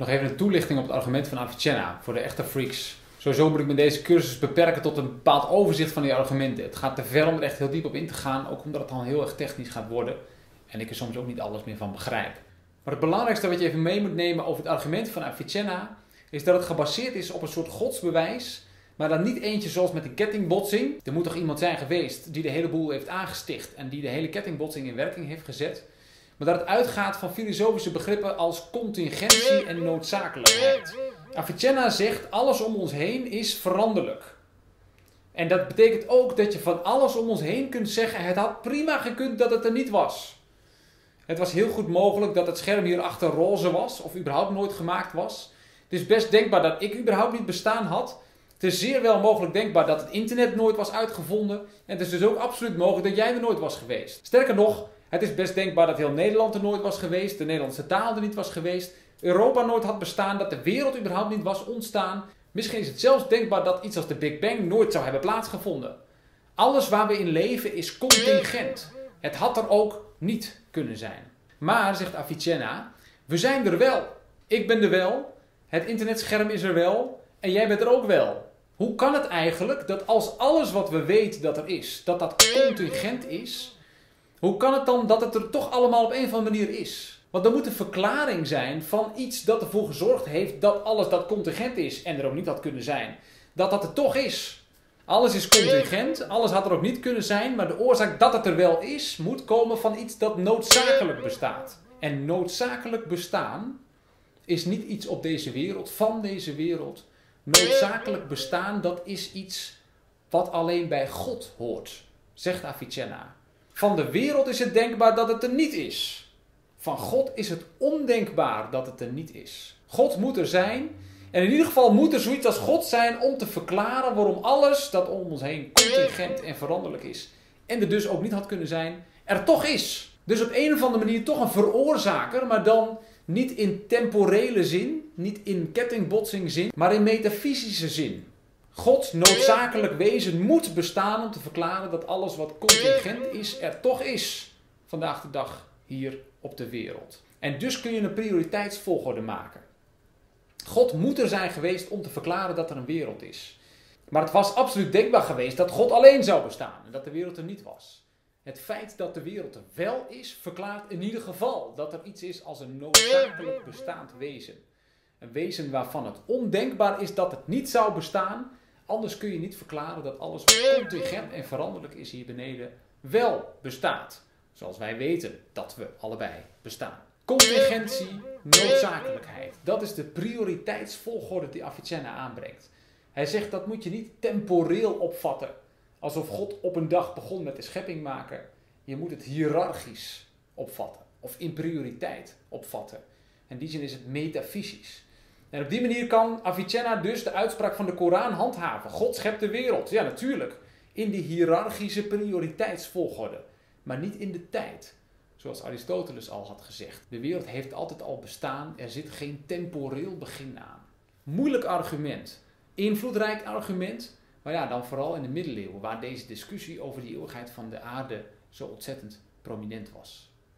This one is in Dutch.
Nog even een toelichting op het argument van Avicenna voor de echte freaks. Sowieso moet ik me deze cursus beperken tot een bepaald overzicht van die argumenten. Het gaat te ver om er echt heel diep op in te gaan, ook omdat het dan heel erg technisch gaat worden. En ik er soms ook niet alles meer van begrijp. Maar het belangrijkste wat je even mee moet nemen over het argument van Avicenna, is dat het gebaseerd is op een soort godsbewijs, maar dan niet eentje zoals met de kettingbotsing. Er moet toch iemand zijn geweest die de hele boel heeft aangesticht en die de hele kettingbotsing in werking heeft gezet. Maar dat het uitgaat van filosofische begrippen als contingentie en noodzakelijkheid. Avicenna zegt alles om ons heen is veranderlijk. En dat betekent ook dat je van alles om ons heen kunt zeggen: het had prima gekund dat het er niet was. Het was heel goed mogelijk dat het scherm hierachter roze was of überhaupt nooit gemaakt was. Het is best denkbaar dat ik überhaupt niet bestaan had. Het is zeer wel mogelijk denkbaar dat het internet nooit was uitgevonden. En het is dus ook absoluut mogelijk dat jij er nooit was geweest. Sterker nog, het is best denkbaar dat heel Nederland er nooit was geweest, de Nederlandse taal er niet was geweest, Europa nooit had bestaan, dat de wereld überhaupt niet was ontstaan. Misschien is het zelfs denkbaar dat iets als de Big Bang nooit zou hebben plaatsgevonden. Alles waar we in leven is contingent. Het had er ook niet kunnen zijn. Maar, zegt Avicenna, we zijn er wel. Ik ben er wel, het internetscherm is er wel en jij bent er ook wel. Hoe kan het eigenlijk dat als alles wat we weten dat er is, dat dat contingent is, hoe kan het dan dat het er toch allemaal op een of andere manier is? Want er moet een verklaring zijn van iets dat ervoor gezorgd heeft dat alles dat contingent is en er ook niet had kunnen zijn. Dat dat er toch is. Alles is contingent, alles had er ook niet kunnen zijn, maar de oorzaak dat het er wel is, moet komen van iets dat noodzakelijk bestaat. En noodzakelijk bestaan is niet iets op deze wereld, van deze wereld. Noodzakelijk bestaan, dat is iets wat alleen bij God hoort, zegt Avicenna. Van de wereld is het denkbaar dat het er niet is. Van God is het ondenkbaar dat het er niet is. God moet er zijn. En in ieder geval moet er zoiets als God zijn om te verklaren waarom alles dat om ons heen contingent en veranderlijk is. En er dus ook niet had kunnen zijn, er toch is. Dus op een of andere manier toch een veroorzaker, maar dan niet in temporele zin, niet in kettingbotsing zin, maar in metafysische zin. Gods noodzakelijk wezen moet bestaan om te verklaren dat alles wat contingent is, er toch is. Vandaag de dag hier op de wereld. En dus kun je een prioriteitsvolgorde maken. God moet er zijn geweest om te verklaren dat er een wereld is. Maar het was absoluut denkbaar geweest dat God alleen zou bestaan en dat de wereld er niet was. Het feit dat de wereld er wel is, verklaart in ieder geval dat er iets is als een noodzakelijk bestaand wezen. Een wezen waarvan het ondenkbaar is dat het niet zou bestaan, anders kun je niet verklaren dat alles wat contingent en veranderlijk is hier beneden wel bestaat. Zoals wij weten dat we allebei bestaan. Contingentie, noodzakelijkheid. Dat is de prioriteitsvolgorde die Avicenna aanbrengt. Hij zegt dat moet je niet temporeel opvatten. Alsof God op een dag begon met de schepping maken. Je moet het hiërarchisch opvatten. Of in prioriteit opvatten. In die zin is het metafysisch. En op die manier kan Avicenna dus de uitspraak van de Koran handhaven. God schept de wereld. Ja, natuurlijk. In die hiërarchische prioriteitsvolgorde maar niet in de tijd. Zoals Aristoteles al had gezegd. De wereld heeft altijd al bestaan, er zit geen temporeel begin aan. Moeilijk argument, invloedrijk argument, maar ja, dan vooral in de middeleeuwen, waar deze discussie over de eeuwigheid van de aarde zo ontzettend prominent was.